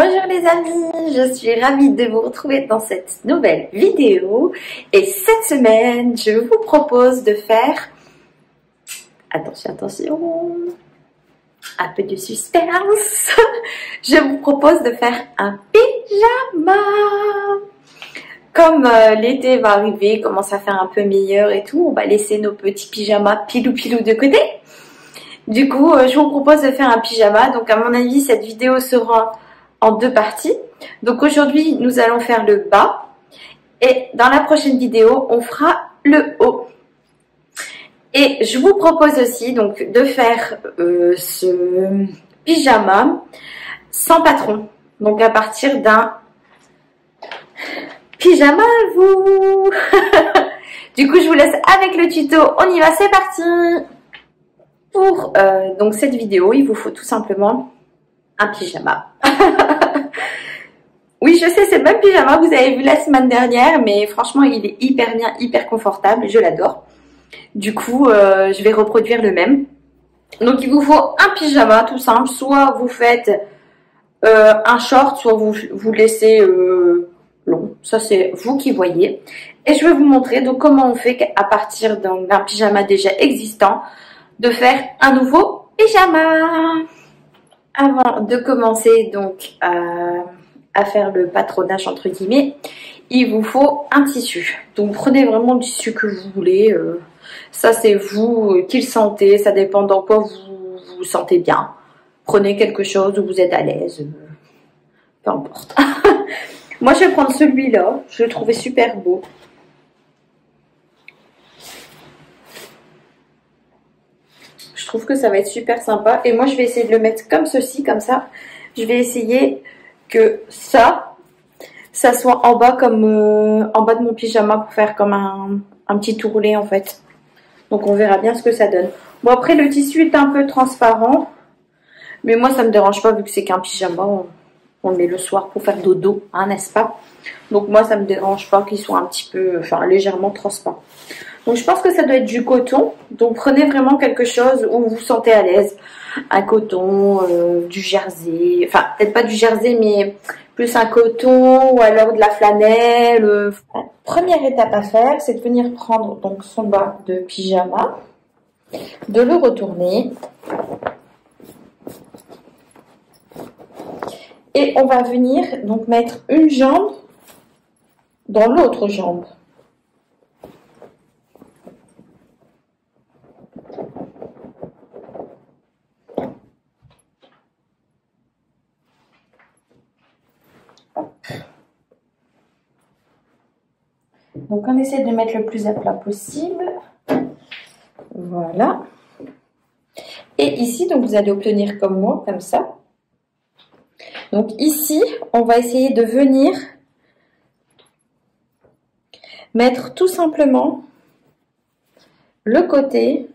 Bonjour les amis, je suis ravie de vous retrouver dans cette nouvelle vidéo et cette semaine je vous propose de faire, attention attention, un peu de suspense, je vous propose de faire un pyjama. Comme euh, l'été va arriver, commence à faire un peu meilleur et tout, on va laisser nos petits pyjamas pilou pilou de côté. Du coup, euh, je vous propose de faire un pyjama. Donc à mon avis, cette vidéo sera en deux parties. Donc aujourd'hui, nous allons faire le bas. Et dans la prochaine vidéo, on fera le haut. Et je vous propose aussi donc de faire euh, ce pyjama sans patron. Donc à partir d'un pyjama vous. du coup, je vous laisse avec le tuto. On y va, c'est parti. Pour euh, donc cette vidéo, il vous faut tout simplement un pyjama. oui, je sais, c'est le même pyjama vous avez vu la semaine dernière, mais franchement, il est hyper bien, hyper confortable. Je l'adore. Du coup, euh, je vais reproduire le même. Donc, il vous faut un pyjama tout simple. Soit vous faites euh, un short, soit vous, vous laissez euh, long. Ça, c'est vous qui voyez. Et je vais vous montrer donc comment on fait à partir d'un pyjama déjà existant de faire un nouveau pyjama. Avant de commencer donc euh, à faire le patronage entre guillemets, il vous faut un tissu. Donc prenez vraiment le tissu que vous voulez. Euh, ça c'est vous qui le sentez, ça dépend dans quoi vous vous sentez bien. Prenez quelque chose où vous êtes à l'aise. Euh, peu importe. Moi je vais prendre celui-là, je le trouvais super beau. Trouve que ça va être super sympa. Et moi, je vais essayer de le mettre comme ceci, comme ça. Je vais essayer que ça, ça soit en bas comme euh, en bas de mon pyjama pour faire comme un, petit tourlet en fait. Donc on verra bien ce que ça donne. Bon après le tissu est un peu transparent. Mais moi ça me dérange pas vu que c'est qu'un pyjama. On, le met le soir pour faire dodo, hein, n'est-ce pas? Donc moi ça me dérange pas qu'il soit un petit peu, enfin légèrement transparent. Donc je pense que ça doit être du coton. Donc prenez vraiment quelque chose où vous vous sentez à l'aise. Un coton, euh, du jersey, enfin peut-être pas du jersey mais plus un coton ou alors de la flanelle. Euh. Première étape à faire, c'est de venir prendre donc son bas de pyjama, de le retourner. Et on va venir donc mettre une jambe dans l'autre jambe. Donc on essaie de mettre le plus à plat possible. Voilà. Et ici, donc vous allez obtenir comme moi, comme ça. Donc ici, on va essayer de venir mettre tout simplement le côté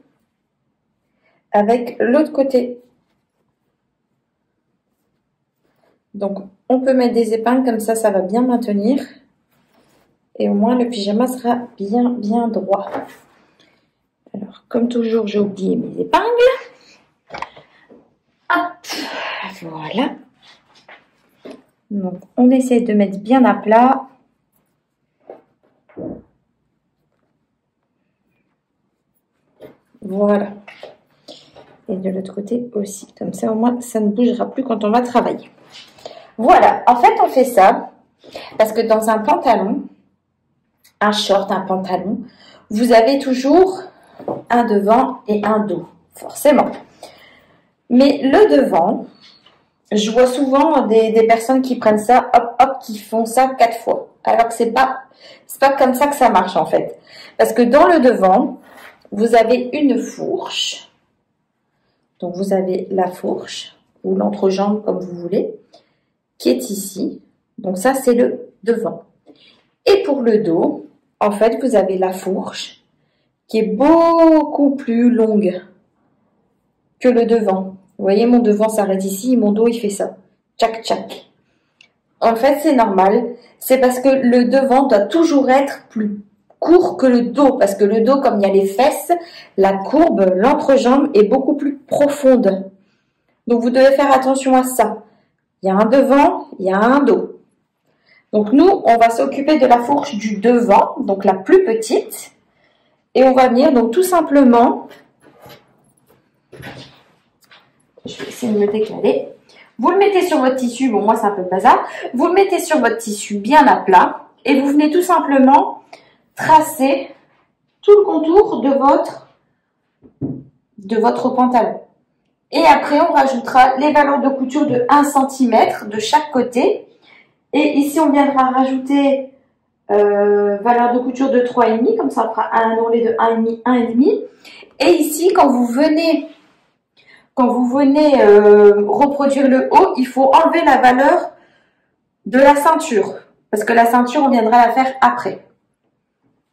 avec l'autre côté. Donc on peut mettre des épingles comme ça, ça va bien maintenir. Et au moins, le pyjama sera bien, bien droit. Alors, comme toujours, j'ai oublié mes épingles. Hop, voilà. Donc, on essaie de mettre bien à plat. Voilà. Et de l'autre côté aussi. Comme ça, au moins, ça ne bougera plus quand on va travailler. Voilà. En fait, on fait ça parce que dans un pantalon, un short, un pantalon, vous avez toujours un devant et un dos, forcément. Mais le devant, je vois souvent des, personnes qui prennent ça, hop, hop, qui font ça quatre fois. Alors que c'est pas, c'est pas comme ça que ça marche en fait. Parce que dans le devant, vous avez une fourche. Donc vous avez la fourche ou l'entrejambe comme vous voulez, qui est ici. Donc ça c'est le devant. Et pour le dos, en fait, vous avez la fourche qui est beaucoup plus longue que le devant. Vous voyez, mon devant s'arrête ici, mon dos, il fait ça. Tchac, tchac. En fait, c'est normal. C'est parce que le devant doit toujours être plus court que le dos. Parce que le dos, comme il y a les fesses, la courbe, l'entrejambe est beaucoup plus profonde. Donc, vous devez faire attention à ça. il y a un devant, il y a un dos. Donc nous, on va s'occuper de la fourche du devant, donc la plus petite. Et on va venir donc tout simplement, je vais essayer de me décaler. Vous le mettez sur votre tissu, bon moi c'est un peu bazar, vous le mettez sur votre tissu bien à plat et vous venez tout simplement tracer tout le contour de votre, de votre pantalon. Et après, on rajoutera les valeurs de couture de 1 cm de chaque côté. Et ici, on viendra rajouter euh, valeur de couture de 3,5, comme ça on fera un enroulé de 1,5, 1,5. Et ici, quand vous venez, quand vous venez euh, reproduire le haut, il faut enlever la valeur de la ceinture. Parce que la ceinture, on viendra la faire après.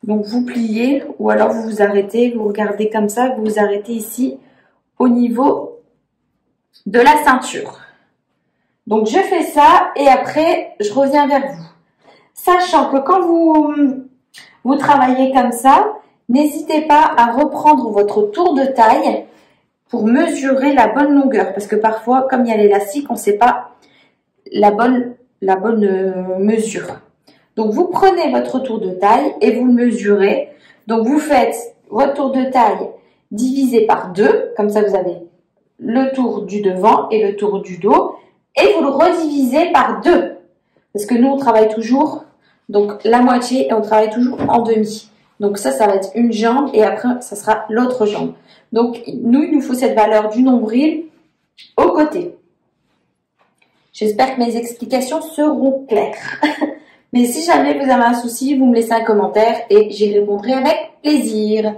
Donc vous pliez ou alors vous vous arrêtez, vous regardez comme ça, vous vous arrêtez ici au niveau de la ceinture. Donc, je fais ça et après, je reviens vers vous. Sachant que quand vous, vous travaillez comme ça, n'hésitez pas à reprendre votre tour de taille pour mesurer la bonne longueur. Parce que parfois, comme il y a l'élastique, on ne sait pas la bonne, euh, mesure. Donc, vous prenez votre tour de taille et vous le mesurez. Donc, vous faites votre tour de taille divisé par deux. Comme ça, vous avez le tour du devant et le tour du dos et vous le redivisez par deux. Parce que nous, on travaille toujours, donc la moitié et on travaille toujours en demi. Donc ça, ça va être une jambe et après, ça sera l'autre jambe. Donc nous, il nous faut cette valeur du nombril au côté. J'espère que mes explications seront claires. Mais si jamais vous avez un souci, vous me laissez un commentaire et j'y répondrai avec plaisir.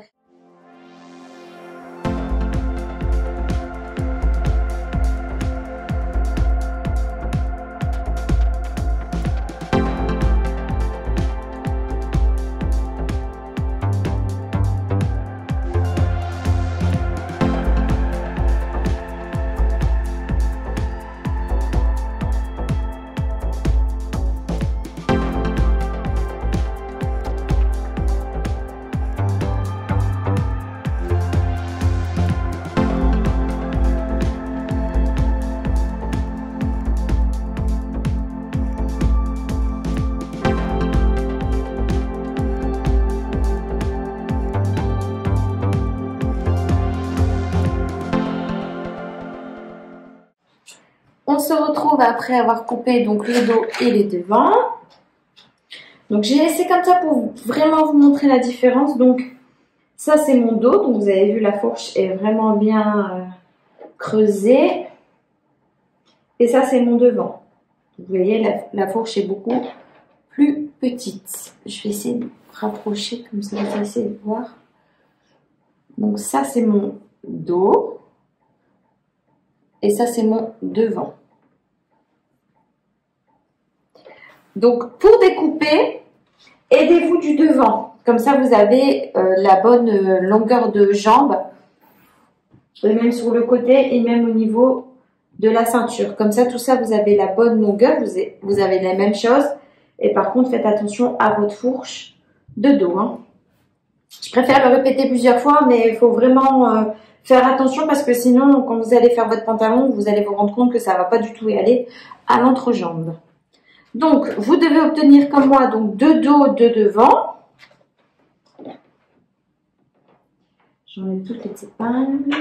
Après avoir coupé donc le dos et les devants. Donc j'ai laissé comme ça pour vraiment vous montrer la différence. Donc ça c'est mon dos. Donc vous avez vu la fourche est vraiment bien euh, creusée. Et ça c'est mon devant. Vous voyez la, fourche est beaucoup plus petite. Je vais essayer de rapprocher comme ça vous allez essayer de voir. Donc ça c'est mon dos. Et ça c'est mon devant. Donc, pour découper, aidez-vous du devant. Comme ça, vous avez euh, la bonne euh, longueur de jambe, et même sur le côté et même au niveau de la ceinture. Comme ça, tout ça, vous avez la bonne longueur, vous avez, la même chose. Et par contre, faites attention à votre fourche de dos. Hein. Je préfère le répéter plusieurs fois, mais il faut vraiment euh, faire attention parce que sinon, quand vous allez faire votre pantalon, vous allez vous rendre compte que ça va pas du tout y aller à l'entrejambe. Donc, vous devez obtenir comme moi donc deux dos, deux devant. J'enlève toutes les épingles.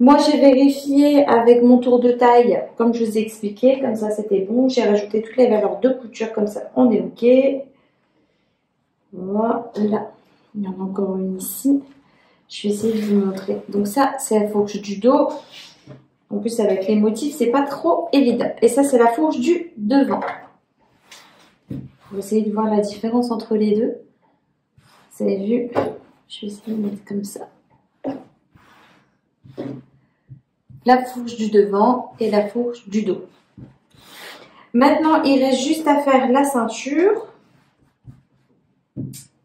Moi, j'ai vérifié avec mon tour de taille, comme je vous ai expliqué, comme ça c'était bon. J'ai rajouté toutes les valeurs de couture, comme ça on est OK. Voilà. Il y en a encore une ici. Je vais essayer de vous montrer. Donc ça, c'est la fourche du dos. En plus, avec les motifs, c'est pas trop évident. Et ça, c'est la fourche du devant. Vous essayer de voir la différence entre les deux. Vous avez vu? Je vais essayer de mettre comme ça. La fourche du devant et la fourche du dos. Maintenant, il reste juste à faire la ceinture.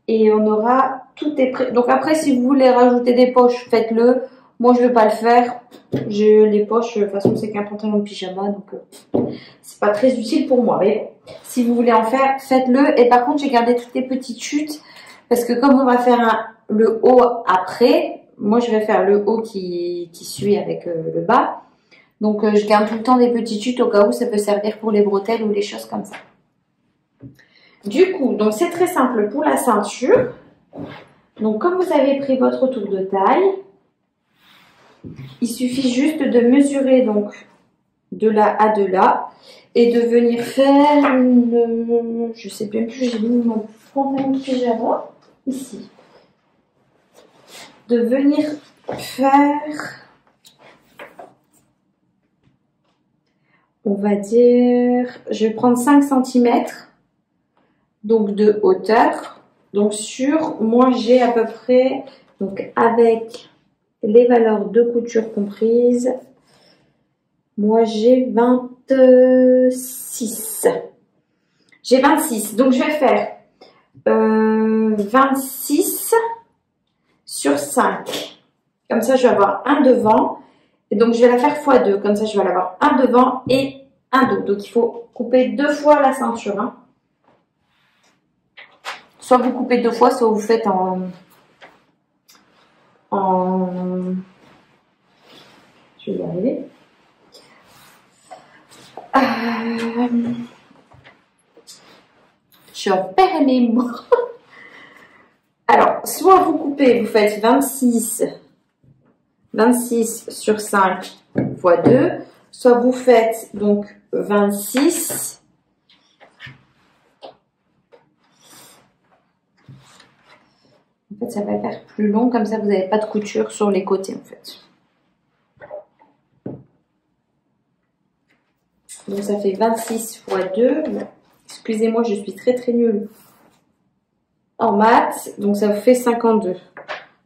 Et on aura tout est prêt. Donc après, si vous voulez rajouter des poches, faites-le. Moi, je vais pas le faire. J'ai les poches, de toute façon, c'est qu'un pantalon de pyjama, donc euh, c'est pas très utile pour moi. Mais si vous voulez en faire, faites-le. Et par contre, j'ai gardé toutes les petites chutes parce que comme on va faire le haut après, moi, je vais faire le haut qui, suit avec euh, le bas. Donc, euh, je garde tout le temps des petites chutes au cas où ça peut servir pour les bretelles ou les choses comme ça. Du coup, donc c'est très simple pour la ceinture. Donc, comme vous avez pris votre tour de taille, il suffit juste de mesurer donc de là à de là et de venir faire une... Je sais même plus, j'ai mis mon pantalon pyjama ici. De venir faire... On va dire... Je vais prendre 5 cm donc de hauteur. Donc sur, moi j'ai à peu près, donc avec les valeurs de couture comprises, moi j'ai 26. J'ai 26, donc je vais faire euh, 26 sur 5. Comme ça, je vais avoir un devant. Et donc, je vais la faire x2. Comme ça, je vais avoir un devant et un dos. Donc, il faut couper deux fois la ceinture. Hein. Soit vous coupez deux fois, soit vous faites en... Je vais y arriver. Euh... Je perds mes mots. Alors, soit vous coupez, vous faites 26, 26 sur 5 fois 2, soit vous faites donc 26 Fait, ça va faire plus long, comme ça vous n'avez pas de couture sur les côtés en fait. Donc ça fait 26 fois 2. Excusez-moi, je suis très très nulle en maths. Donc ça vous fait 52.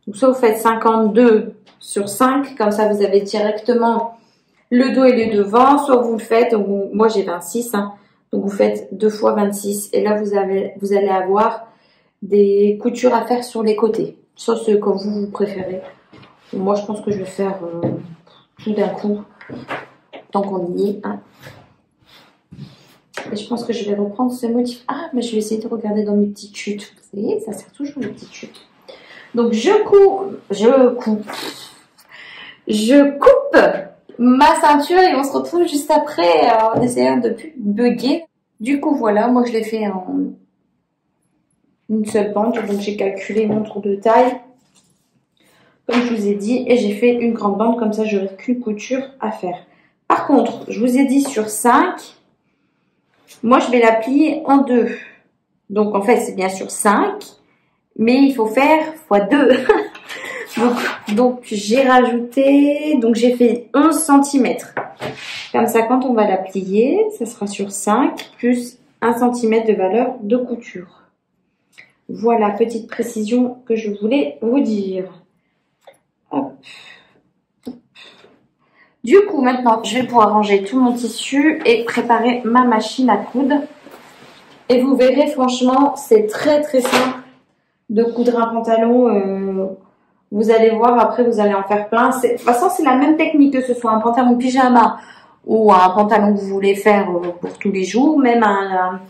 Donc soit vous faites 52 sur 5, comme ça vous avez directement le dos et le devant, soit vous le faites, moi j'ai 26, hein. donc vous faites 2 fois 26, et là vous, avez, vous allez avoir des coutures à faire sur les côtés. Ça, c'est comme vous, préférez. Moi, je pense que je vais faire euh, tout d'un coup, tant qu'on y est. Hein. Et je pense que je vais reprendre ce motif. Ah, mais je vais essayer de regarder dans mes petites chutes. Vous voyez, ça sert toujours les petites chutes. Donc, je coupe, je coupe, je coupe ma ceinture et on se retrouve juste après euh, en essayant de plus bugger. Du coup, voilà, moi je l'ai fait en une seule bande. Donc j'ai calculé mon tour de taille, comme je vous ai dit, et j'ai fait une grande bande, comme ça je n'aurai qu'une couture à faire. Par contre, je vous ai dit sur 5, moi je vais la plier en deux. Donc en fait c'est bien sur 5, mais il faut faire x 2. donc, donc j'ai rajouté, donc j'ai fait 11 cm. Comme ça quand on va la plier, ça sera sur 5 plus 1 cm de valeur de couture. Voilà, petite précision que je voulais vous dire. Du coup, maintenant, je vais pouvoir ranger tout mon tissu et préparer ma machine à coudre. Et vous verrez, franchement, c'est très très simple de coudre un pantalon. Euh, vous allez voir, après, vous allez en faire plein. De toute façon, c'est la même technique que ce soit un pantalon pyjama ou un pantalon que vous voulez faire euh, pour tous les jours, même un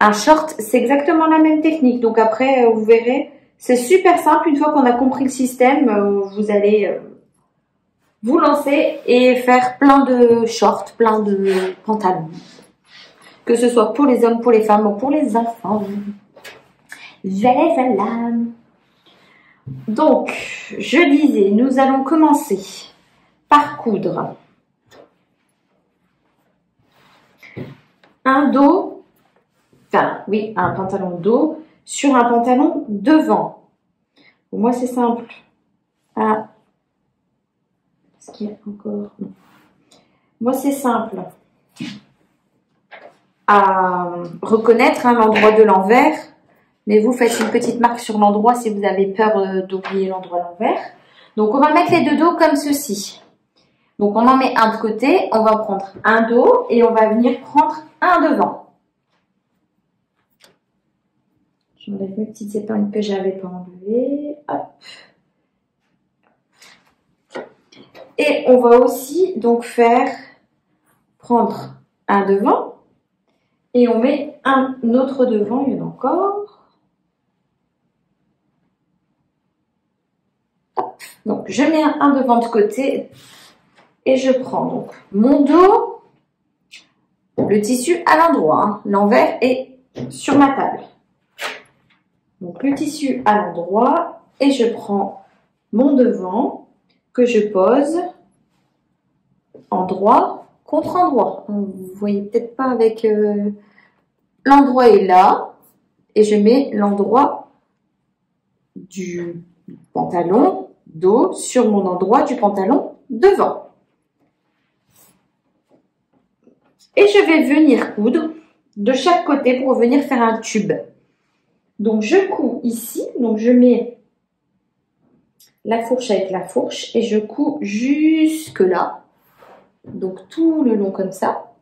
un short, c'est exactement la même technique. Donc après, euh, vous verrez, c'est super simple. Une fois qu'on a compris le système, euh, vous allez euh, vous lancer et faire plein de shorts, plein de pantalons. Que ce soit pour les hommes, pour les femmes ou pour les enfants. Voilà, Donc, je disais, nous allons commencer par coudre un dos enfin oui, un pantalon dos sur un pantalon devant. Moi, c'est simple. Ah, est-ce qu'il y a encore? Moi, c'est simple à reconnaître hein, l'endroit de l'envers, mais vous faites une petite marque sur l'endroit si vous avez peur euh, d'oublier l'endroit l'envers. Donc, on va mettre les deux dos comme ceci. Donc, on en met un de côté, on va prendre un dos et on va venir prendre un devant. J'enlève mes petites épingles que j'avais pas enlevées. Et on va aussi donc faire prendre un devant et on met un autre devant, il y en a encore. Donc je mets un devant de côté et je prends donc mon dos, le tissu à l'endroit, hein. l'envers est sur ma table. Donc le tissu à l'endroit et je prends mon devant que je pose endroit contre endroit. Vous voyez peut-être pas avec euh, l'endroit est là et je mets l'endroit du pantalon dos sur mon endroit du pantalon devant. Et je vais venir coudre de chaque côté pour venir faire un tube. Donc je couds ici, donc je mets la fourche avec la fourche et je couds jusque là. Donc tout le long comme ça.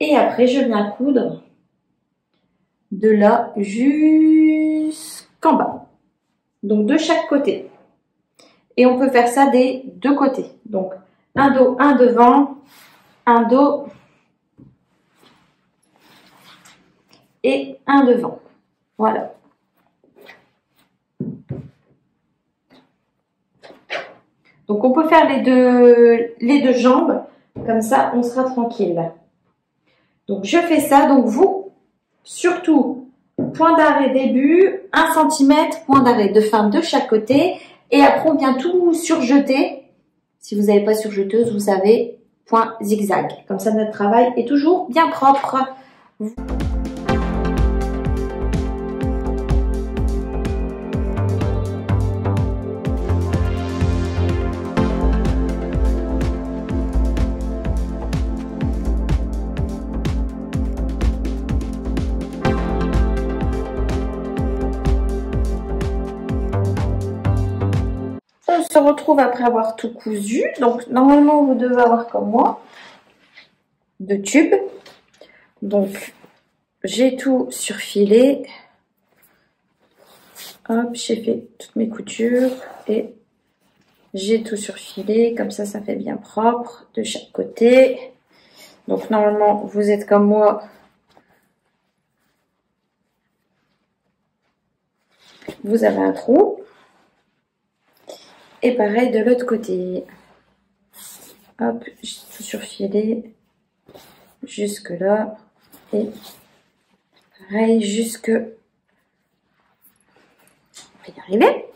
Et après je viens coudre de là jusqu'en bas. Donc de chaque côté. Et on peut faire ça des deux côtés. Donc un dos, un devant, un dos et un devant. Voilà. Donc on peut faire les deux, les deux jambes, comme ça on sera tranquille. Donc je fais ça, donc vous, surtout, point d'arrêt début, 1 cm, point d'arrêt de fin de chaque côté, et après on vient tout surjeter. Si vous n'avez pas surjeteuse, vous savez, point zigzag. Comme ça notre travail est toujours bien propre. Après avoir tout cousu. Donc, normalement, vous devez avoir comme moi de tubes. Donc, j'ai tout surfilé. Hop, j'ai fait toutes mes coutures et j'ai tout surfilé. Comme ça, ça fait bien propre de chaque côté. Donc, normalement, vous êtes comme moi. Vous avez un trou. Et pareil de l'autre côté. Hop, tout surfilé jusque là. Et pareil jusque... On va y arriver.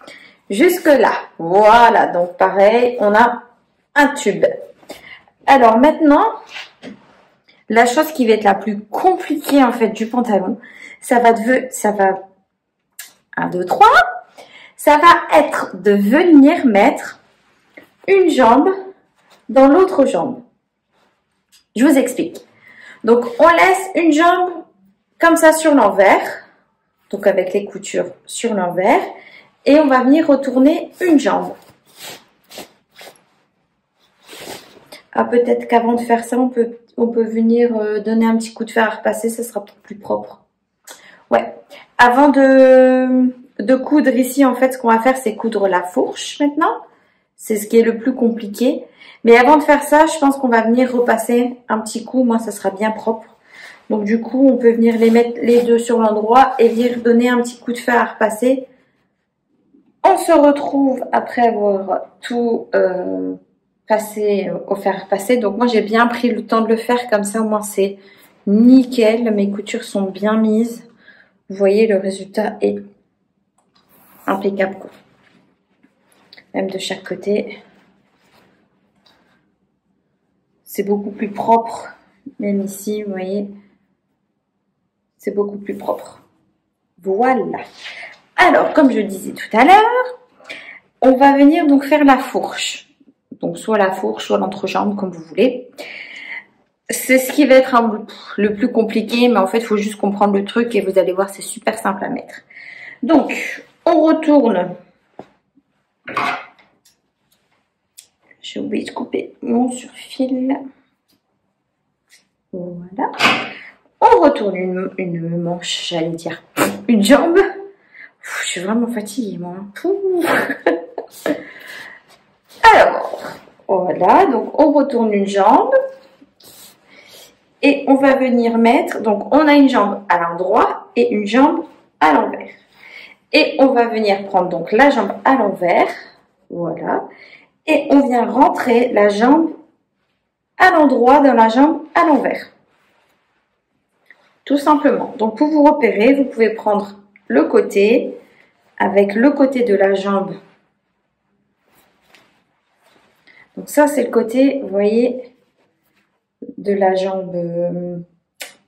Jusque là. Voilà, donc pareil, on a un tube. Alors maintenant, la chose qui va être la plus compliquée en fait du pantalon, ça va, de, ça va 1, 2, 3, ça va être de venir mettre une jambe dans l'autre jambe. Je vous explique. Donc, on laisse une jambe comme ça sur l'envers, donc avec les coutures sur l'envers, et on va venir retourner une jambe. Ah, peut-être qu'avant de faire ça, on peut, on peut venir euh, donner un petit coup de fer à repasser, ça sera plus propre. Ouais. Avant de, de coudre ici, en fait, ce qu'on va faire, c'est coudre la fourche maintenant. C'est ce qui est le plus compliqué. Mais avant de faire ça, je pense qu'on va venir repasser un petit coup. Moi, ça sera bien propre. Donc, du coup, on peut venir les mettre les deux sur l'endroit et venir donner un petit coup de fer à repasser. On se retrouve après avoir tout euh, passé, au fer passé. Donc, moi, j'ai bien pris le temps de le faire. Comme ça, au moins, c'est nickel. Mes coutures sont bien mises. Vous voyez, le résultat est impeccable. Même de chaque côté. C'est beaucoup plus propre. Même ici, vous voyez. C'est beaucoup plus propre. Voilà. Alors, comme je disais tout à l'heure, on va venir donc faire la fourche. Donc, soit la fourche, soit l'entrejambe, comme vous voulez. C'est ce qui va être le plus compliqué, mais en fait, il faut juste comprendre le truc et vous allez voir, c'est super simple à mettre. Donc, on retourne. J'ai oublié de couper mon surfil. Voilà. On retourne une, manche, j'allais dire une jambe. je suis vraiment fatiguée, moi. Alors, voilà. Donc, on retourne une jambe. Et on va venir mettre, donc on a une jambe à l'endroit et une jambe à l'envers. Et on va venir prendre donc la jambe à l'envers. Voilà. Et on vient rentrer la jambe à l'endroit dans la jambe à l'envers. Tout simplement. Donc pour vous repérer, vous pouvez prendre le côté avec le côté de la jambe. Donc ça c'est le côté, vous voyez, de la jambe euh,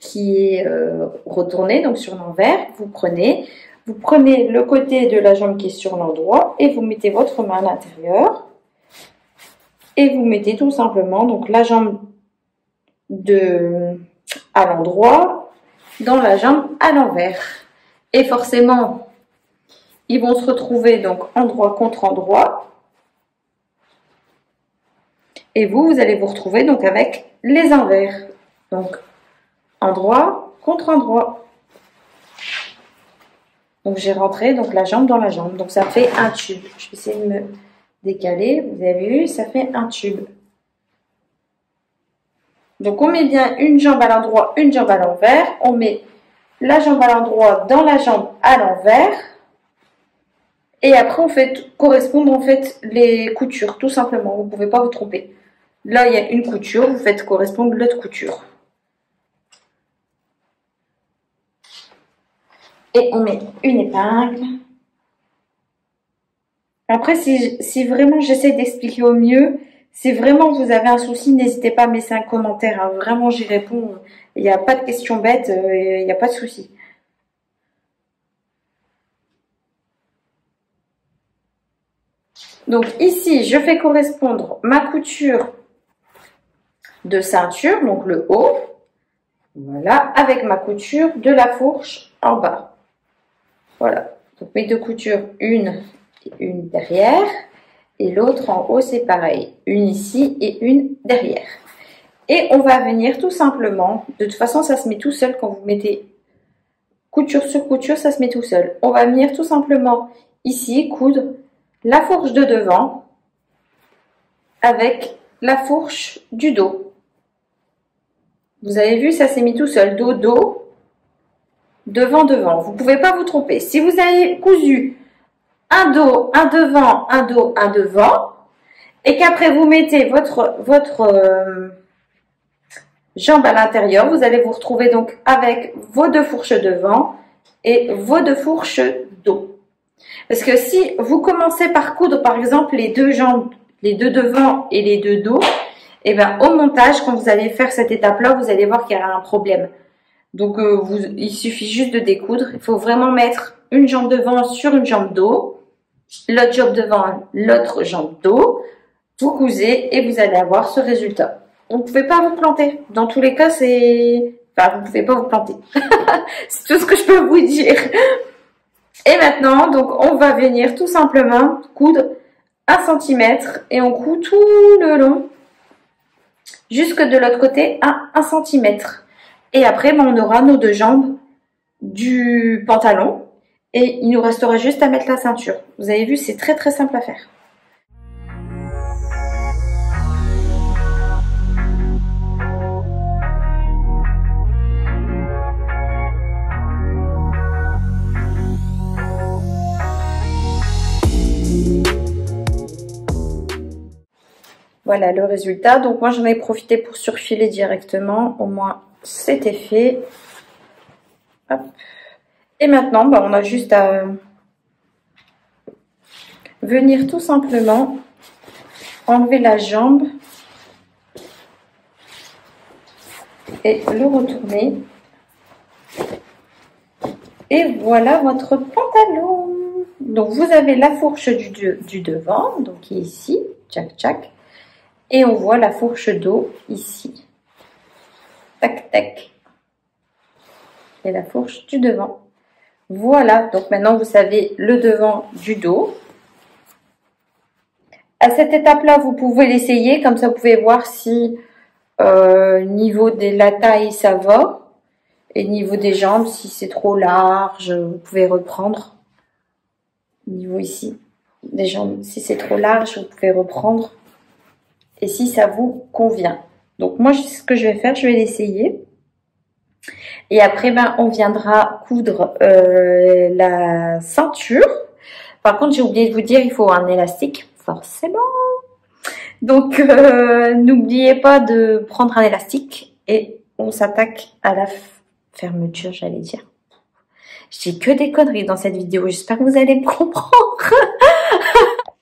qui est euh, retournée, donc sur l'envers. Vous prenez, vous prenez le côté de la jambe qui est sur l'endroit et vous mettez votre main à l'intérieur. Et vous mettez tout simplement donc la jambe de à l'endroit dans la jambe à l'envers. Et forcément, ils vont se retrouver donc endroit contre endroit. Et vous, vous allez vous retrouver donc avec les envers. Donc, endroit contre endroit. Donc j'ai rentré donc la jambe dans la jambe. Donc ça fait un tube. Je vais essayer de me décaler. Vous avez vu, ça fait un tube. Donc on met bien une jambe à l'endroit, une jambe à l'envers. On met la jambe à l'endroit dans la jambe à l'envers. Et après on fait correspondre en fait les coutures, tout simplement. Vous ne pouvez pas vous tromper. Là il y a une couture, vous faites correspondre l'autre couture. On met une épingle. Après, si, vraiment j'essaie d'expliquer au mieux, si vraiment vous avez un souci, n'hésitez pas à mettre un commentaire. Hein. Vraiment, j'y réponds. Il n'y a pas de questions bêtes, euh, il n'y a pas de souci. Donc ici, je fais correspondre ma couture de ceinture, donc le haut, voilà, avec ma couture de la fourche en bas. Voilà. Donc mes deux coutures, une et une derrière. Et l'autre en haut, c'est pareil. Une ici et une derrière. Et on va venir tout simplement, de toute façon, ça se met tout seul quand vous mettez couture sur couture, ça se met tout seul. On va venir tout simplement ici coudre la fourche de devant avec la fourche du dos. Vous avez vu, ça s'est mis tout seul. Dos, dos, devant, devant. Vous ne pouvez pas vous tromper. Si vous avez cousu un dos, un devant, un dos, un devant, et qu'après vous mettez votre, euh, jambe à l'intérieur, vous allez vous retrouver donc avec vos deux fourches devant et vos deux fourches dos. Parce que si vous commencez par coudre par exemple les deux jambes, les deux devant et les deux dos, et eh bien au montage, quand vous allez faire cette étape-là, vous allez voir qu'il y aura un problème. Donc, euh, il suffit juste de découdre. Il faut vraiment mettre une jambe devant sur une jambe dos, l'autre jambe devant, l'autre jambe dos. Vous cousez et vous allez avoir ce résultat. Vous ne pouvez pas vous planter. Dans tous les cas, c'est... Enfin, vous ne pouvez pas vous planter. c'est tout ce que je peux vous dire. Et maintenant, donc, on va venir tout simplement coudre un centimètre et on coud tout le long jusque de l'autre côté à un centimètre. Et après, ben, on aura nos deux jambes du pantalon. Et il nous restera juste à mettre la ceinture. Vous avez vu, c'est très très simple à faire. Voilà le résultat. Donc moi j'en ai profité pour surfiler directement. Au moins c'était fait. Et maintenant, bah, on a juste à venir tout simplement enlever la jambe et le retourner. Et voilà votre pantalon. Donc vous avez la fourche du, devant, donc qui est ici, tchac tchac. Et on voit la fourche d'eau ici. Tac, tac. Et la fourche du devant. Voilà, donc maintenant vous savez le devant du dos. À cette étape-là, vous pouvez l'essayer, comme ça vous pouvez voir si euh, niveau de la taille ça va. Et niveau des jambes, si c'est trop large, vous pouvez reprendre. Niveau ici, des jambes, si c'est trop large, vous pouvez reprendre. Et si ça vous convient. Donc moi, ce que je vais faire, je vais l'essayer. Et après, ben, on viendra coudre euh, la ceinture. Par contre, j'ai oublié de vous dire, il faut un élastique, forcément. Donc, euh, n'oubliez pas de prendre un élastique et on s'attaque à la fermeture, j'allais dire. J'ai que des conneries dans cette vidéo. J'espère que vous allez comprendre.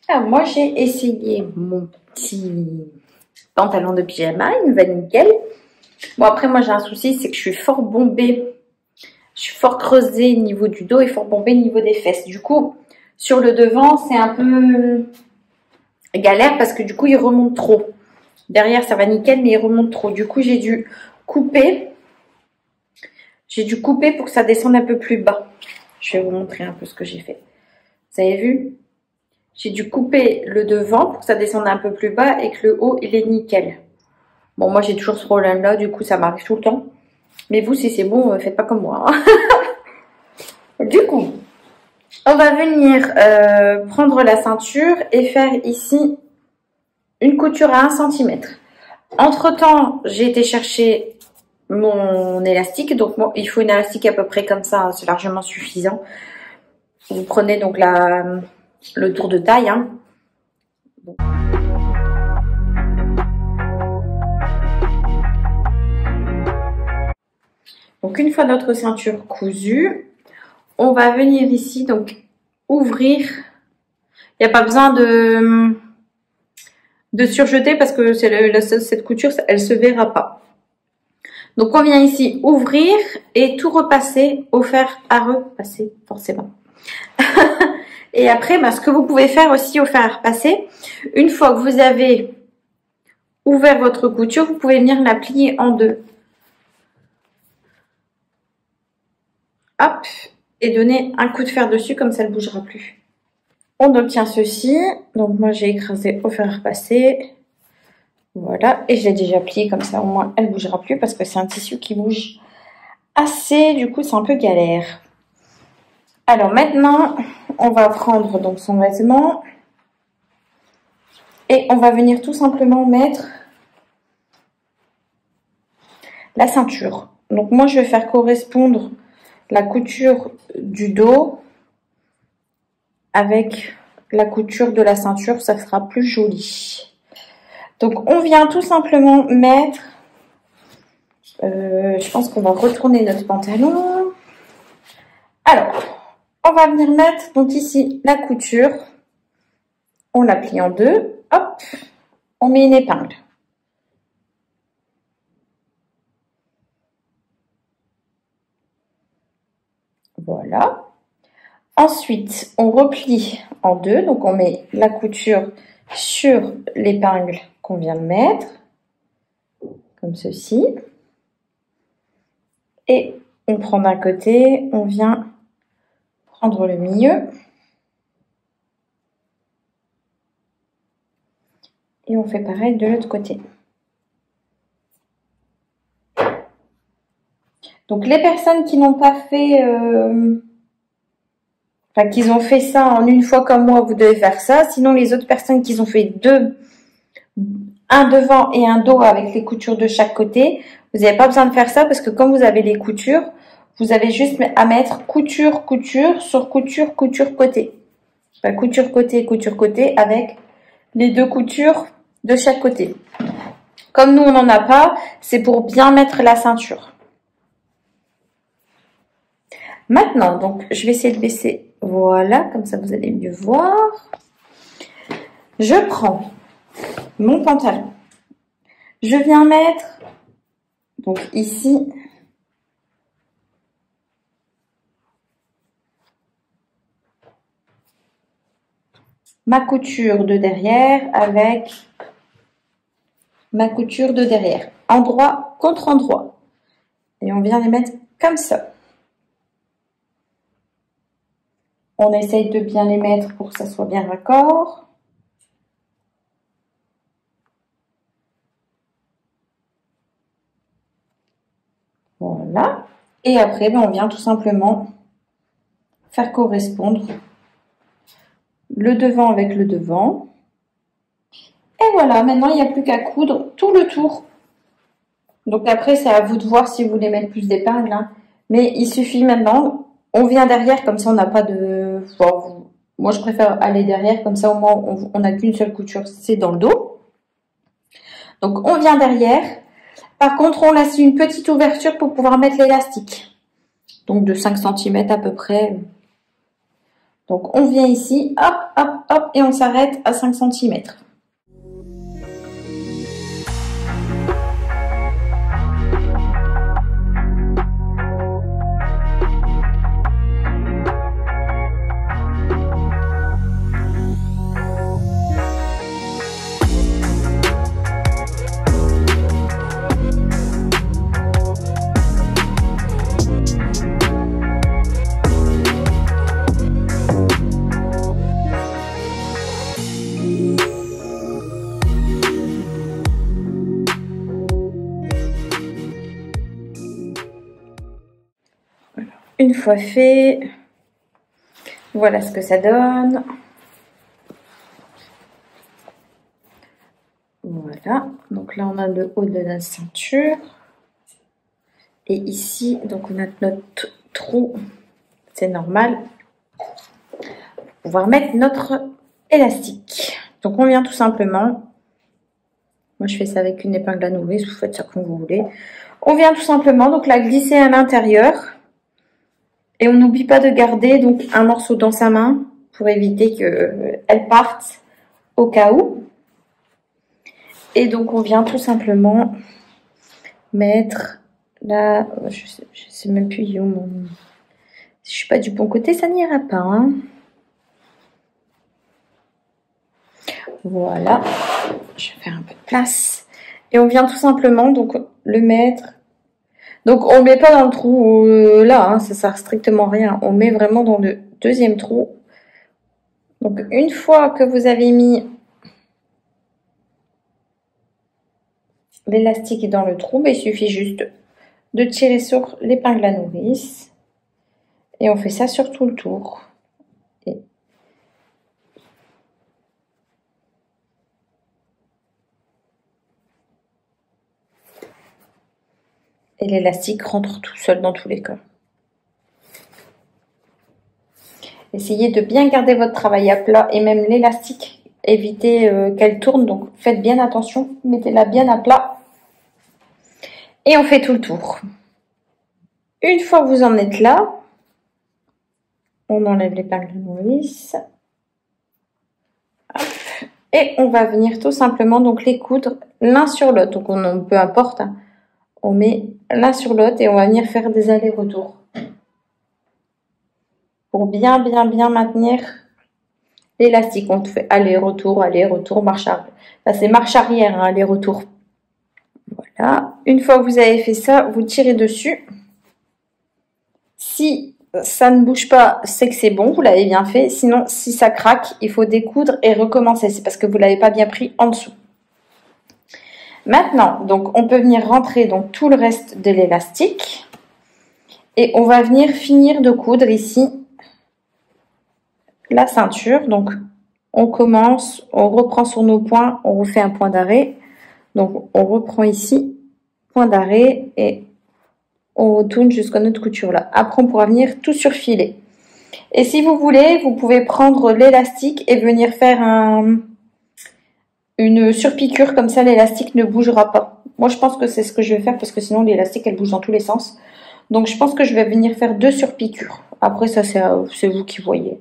Ah, moi, j'ai essayé mon petit pantalon de pyjama. Il me va nickel. Bon, après, moi, j'ai un souci, c'est que je suis fort bombée. Je suis fort creusée au niveau du dos et fort bombée au niveau des fesses. Du coup, sur le devant, c'est un peu galère parce que du coup, il remonte trop. Derrière, ça va nickel, mais il remonte trop. Du coup, j'ai dû couper. J'ai dû couper pour que ça descende un peu plus bas. Je vais vous montrer un peu ce que j'ai fait. Vous avez vu? J'ai dû couper le devant pour que ça descende un peu plus bas et que le haut, il est nickel. Bon, moi, j'ai toujours ce problème-là. Du coup, ça m'arrive tout le temps. Mais vous, si c'est bon, euh, faites pas comme moi. Hein. du coup, on va venir euh, prendre la ceinture et faire ici une couture à 1 cm. Entre temps, j'ai été chercher mon élastique. Donc, il faut une élastique à peu près comme ça. Hein, c'est largement suffisant. Vous prenez donc la, le tour de taille. Hein. Donc, une fois notre ceinture cousue, on va venir ici, donc, ouvrir. Il n'y a pas besoin de, surjeter parce que cette couture, elle se verra pas. Donc, on vient ici ouvrir et tout repasser, au fer à repasser, forcément. et après, bah, ce que vous pouvez faire aussi au fer à repasser, une fois que vous avez ouvert votre couture, vous pouvez venir la plier en deux. Hop, et donner un coup de fer dessus, comme ça, ne bougera plus. On obtient ceci. Donc, moi, j'ai écrasé au fer repasser. Voilà, et je l'ai déjà plié comme ça, au moins, elle ne bougera plus parce que c'est un tissu qui bouge assez. Du coup, c'est un peu galère. Alors, maintenant, on va prendre donc son vêtement. Et on va venir tout simplement mettre la ceinture. Donc, moi, je vais faire correspondre la couture du dos avec la couture de la ceinture, ça sera plus joli. Donc on vient tout simplement mettre, euh, je pense qu'on va retourner notre pantalon. Alors, on va venir mettre donc ici la couture, on la plie en deux, hop, on met une épingle. Voilà. Ensuite, on replie en deux. Donc, on met la couture sur l'épingle qu'on vient de mettre. Comme ceci. Et on prend d'un côté, on vient prendre le milieu. Et on fait pareil de l'autre côté. Donc les personnes qui n'ont pas fait, euh, enfin qui ont fait ça en une fois comme moi, vous devez faire ça. Sinon les autres personnes qui ont fait deux, un devant et un dos avec les coutures de chaque côté, vous n'avez pas besoin de faire ça parce que comme vous avez les coutures, vous avez juste à mettre couture, couture sur couture, couture côté. Enfin, couture côté, couture côté avec les deux coutures de chaque côté. Comme nous on n'en a pas, c'est pour bien mettre la ceinture. Maintenant, donc, je vais essayer de baisser. Voilà, comme ça, vous allez mieux voir. Je prends mon pantalon. Je viens mettre, donc ici, ma couture de derrière avec ma couture de derrière, endroit contre endroit. Et on vient les mettre comme ça. On essaye de bien les mettre pour que ça soit bien raccord. Voilà. Et après, ben, on vient tout simplement faire correspondre le devant avec le devant. Et voilà, maintenant, il n'y a plus qu'à coudre tout le tour. Donc après, c'est à vous de voir si vous voulez mettre plus d'épingles. Hein. Mais il suffit maintenant on vient derrière, comme ça on n'a pas de... moi je préfère aller derrière, comme ça au moins on n'a qu'une seule couture, c'est dans le dos. Donc on vient derrière. Par contre, on laisse une petite ouverture pour pouvoir mettre l'élastique. Donc de 5 cm à peu près. Donc on vient ici, hop, hop, hop, et on s'arrête à 5 cm. Fois fait, voilà ce que ça donne. Voilà, donc là on a le haut de la ceinture. Et ici, donc on a notre trou, c'est normal, pour pouvoir mettre notre élastique. Donc on vient tout simplement, moi je fais ça avec une épingle à nourrice, vous faites ça comme vous voulez. On vient tout simplement donc la glisser à l'intérieur et on n'oublie pas de garder donc un morceau dans sa main pour éviter qu'elle euh, parte au cas où. Et donc on vient tout simplement mettre là, je sais, sais même plus où mon... Si je suis pas du bon côté, ça n'ira pas. Hein. Voilà, je vais faire un peu de place. Et on vient tout simplement donc le mettre donc on met pas dans le trou euh, là, hein, ça sert strictement rien. On met vraiment dans le deuxième trou. Donc une fois que vous avez mis l'élastique dans le trou, ben, il suffit juste de tirer sur l'épingle à nourrice. Et on fait ça sur tout le tour. Et l'élastique rentre tout seul dans tous les cas. Essayez de bien garder votre travail à plat et même l'élastique, évitez euh, qu'elle tourne, donc faites bien attention, mettez-la bien à plat. Et on fait tout le tour. Une fois que vous en êtes là, on enlève l'épingle de nourrice. Et on va venir tout simplement donc les coudre l'un sur l'autre. Donc on, peu importe, hein on met l'un sur l'autre et on va venir faire des allers-retours. Pour bien, bien, bien maintenir l'élastique. On fait aller-retour, aller-retour, marche arrière. c'est marche arrière, hein, aller-retour. Voilà. Une fois que vous avez fait ça, vous tirez dessus. Si ça ne bouge pas, c'est que c'est bon, vous l'avez bien fait. Sinon, si ça craque, il faut découdre et recommencer. C'est parce que vous l'avez pas bien pris en dessous. Maintenant, donc on peut venir rentrer donc tout le reste de l'élastique et on va venir finir de coudre ici la ceinture. Donc on commence, on reprend sur nos points, on refait un point d'arrêt. Donc on reprend ici, point d'arrêt et on retourne jusqu'à notre couture là. Après on pourra venir tout surfiler. Et si vous voulez, vous pouvez prendre l'élastique et venir faire un, une surpiqûre comme ça, l'élastique ne bougera pas. Moi, je pense que c'est ce que je vais faire parce que sinon l'élastique, elle bouge dans tous les sens. Donc, je pense que je vais venir faire deux surpiqûres. Après, ça, c'est vous qui voyez.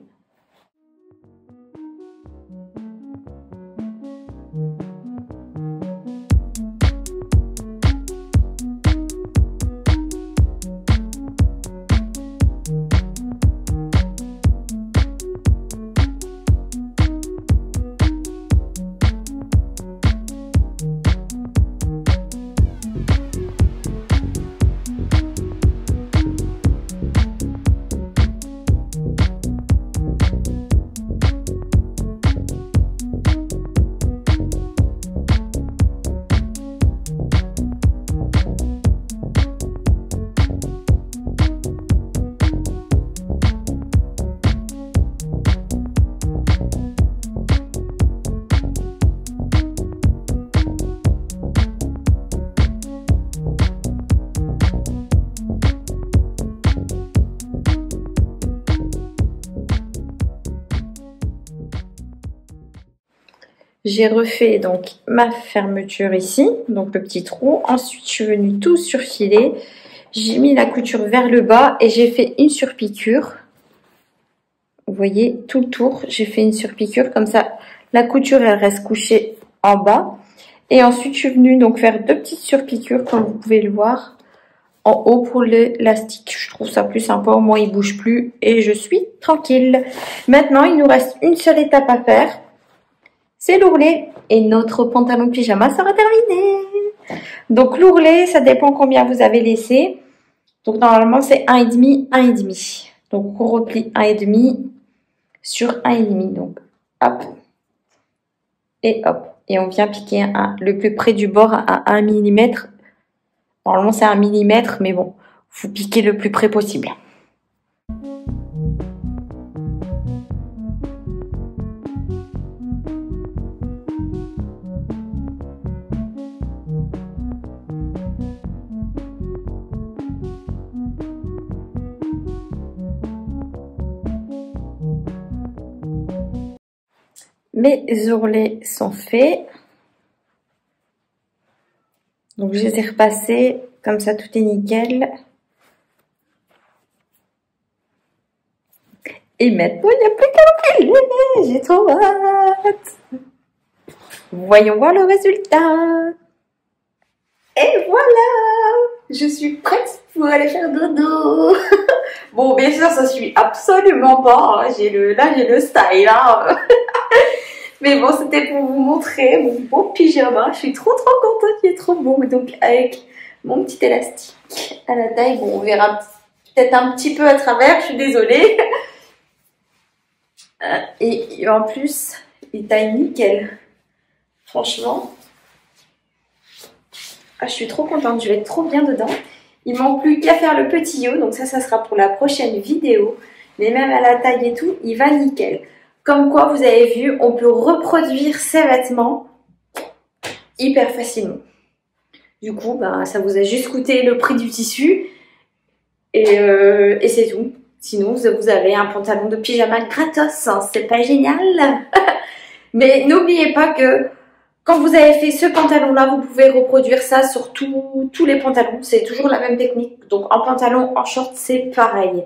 J'ai refait donc ma fermeture ici, donc le petit trou. Ensuite, je suis venue tout surfiler. J'ai mis la couture vers le bas et j'ai fait une surpiqûre. Vous voyez, tout le tour, j'ai fait une surpiqûre. Comme ça, la couture, elle reste couchée en bas. Et ensuite, je suis venue donc faire deux petites surpiqûres, comme vous pouvez le voir, en haut pour l'élastique. Je trouve ça plus sympa, au moins il bouge plus et je suis tranquille. Maintenant, il nous reste une seule étape à faire. C'est l'ourlet et notre pantalon pyjama sera terminé. Donc l'ourlet, ça dépend combien vous avez laissé. Donc normalement, c'est 1,5, 1,5. Donc on replie 1,5 sur 1,5. Donc hop. Et hop et on vient piquer le plus près du bord à 1 mm. Normalement c'est 1 mm, mais bon, vous piquez le plus près possible. Mes ourlets sont faits. Donc je les ai repassés, comme ça tout est nickel. Et maintenant, il n'y a plus qu'à l'empiler. J'ai trop hâte. Voyons voir le résultat. Et voilà Je suis prête pour aller faire dodo. bon, bien sûr, ça suit absolument pas. Hein. J'ai le, là, j'ai le style. Hein. Mais bon, c'était pour vous montrer mon beau pyjama. Je suis trop trop contente, il est trop beau. Donc avec mon petit élastique à la taille. Bon, on verra peut-être un petit peu à travers, je suis désolée. Euh, et en plus, il taille nickel. Franchement. Ah, je suis trop contente, je vais être trop bien dedans. Il manque plus qu'à faire le petit haut, donc ça, ça sera pour la prochaine vidéo. Mais même à la taille et tout, il va nickel. Comme quoi, vous avez vu, on peut reproduire ces vêtements hyper facilement. Du coup, bah, ça vous a juste coûté le prix du tissu et, euh, c'est tout. Sinon, vous avez un pantalon de pyjama gratos, hein, c'est pas génial Mais n'oubliez pas que quand vous avez fait ce pantalon-là, vous pouvez reproduire ça sur tous les pantalons. C'est toujours la même technique. Donc en pantalon, en short, c'est pareil.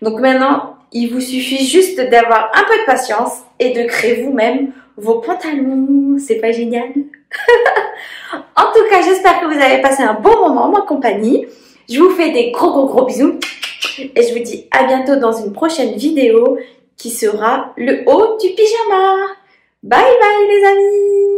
Donc maintenant, il vous suffit juste d'avoir un peu de patience et de créer vous-même vos pantalons. C'est pas génial? En tout cas, j'espère que vous avez passé un bon moment en ma compagnie. Je vous fais des gros gros gros bisous. Et je vous dis à bientôt dans une prochaine vidéo qui sera le haut du pyjama. Bye bye les amis